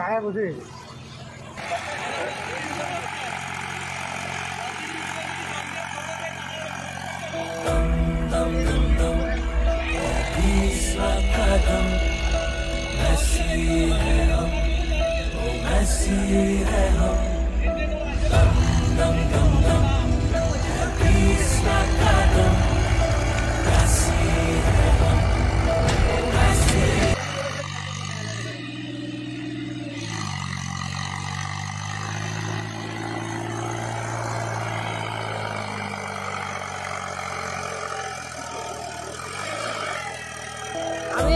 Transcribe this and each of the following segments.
啥也不对的。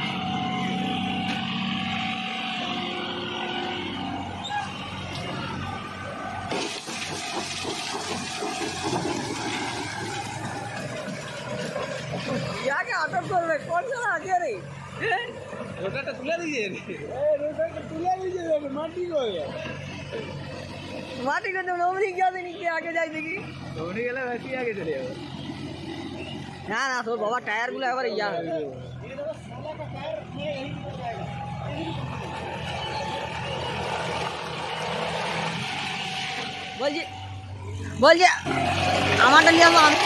ইয়াকে আটক করবে কোন সালা আছে রে হ্যাঁ? रोटाटा तुला दीजिए रोटाटा तुला दीजिए माटी को মাটি কিন্তু নমরি গিয়া দিনি কি আগে যাই দেখি ধোনি গেলে वैसे ही आगे चले जाओ না না তোর বাবা টায়ার গুলো এবার ইয়া বলছি বলছি আমারটা নিয়ে আসো আমি